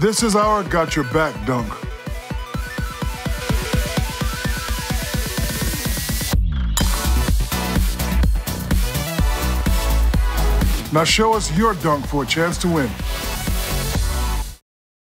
This is our got your back dunk. Now show us your dunk for a chance to win.